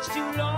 much too long.